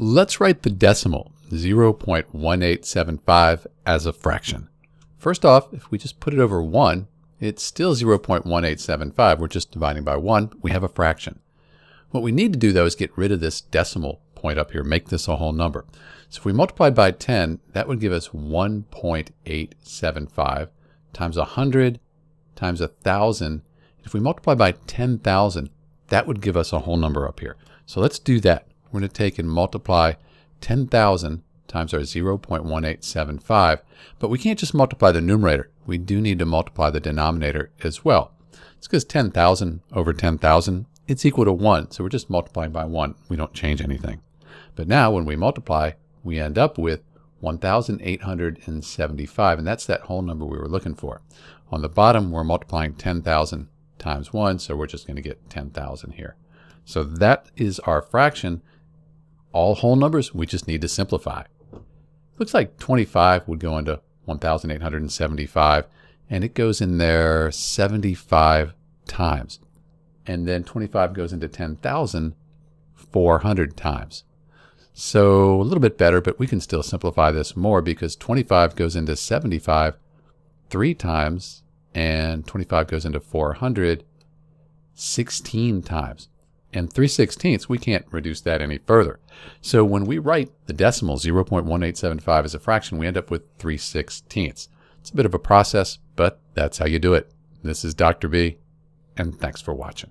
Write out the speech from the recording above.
Let's write the decimal 0.1875 as a fraction. First off, if we just put it over 1, it's still 0.1875. We're just dividing by 1. We have a fraction. What we need to do, though, is get rid of this decimal point up here, make this a whole number. So if we multiply by 10, that would give us 1.875 times 100 times 1,000. If we multiply by 10,000, that would give us a whole number up here. So let's do that. We're going to take and multiply 10,000 times our 0.1875, but we can't just multiply the numerator. We do need to multiply the denominator as well. It's because 10,000 over 10,000, it's equal to 1, so we're just multiplying by 1. We don't change anything. But now when we multiply, we end up with 1,875, and that's that whole number we were looking for. On the bottom, we're multiplying 10,000 times 1, so we're just going to get 10,000 here. So that is our fraction. All whole numbers, we just need to simplify. Looks like 25 would go into 1,875, and it goes in there 75 times. And then 25 goes into 10,400 times. So a little bit better, but we can still simplify this more because 25 goes into 75 three times, and 25 goes into 400 16 times and 3 sixteenths, we can't reduce that any further. So when we write the decimal 0.1875 as a fraction, we end up with 3 sixteenths. It's a bit of a process, but that's how you do it. This is Dr. B, and thanks for watching.